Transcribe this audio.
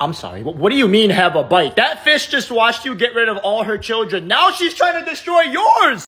I'm sorry. What do you mean have a bite? That fish just watched you get rid of all her children. Now she's trying to destroy yours.